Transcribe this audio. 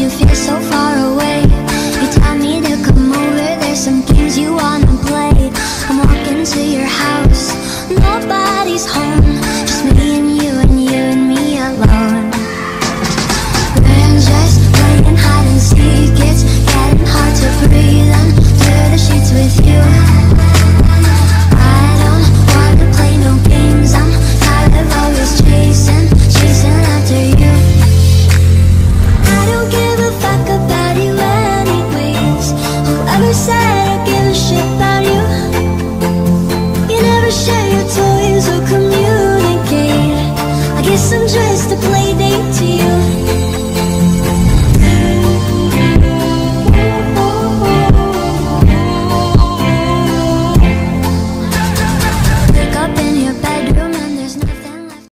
you feel so far away. You tell me to come over, there's some games you wanna play. I'm walking to your house, nobody's home. Whoever said I give a shit about you. You never share your toys or communicate. I guess I'm just